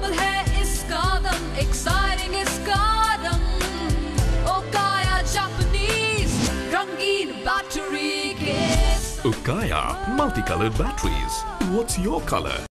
double japanese rangin battery kit multicolored batteries. What's your color?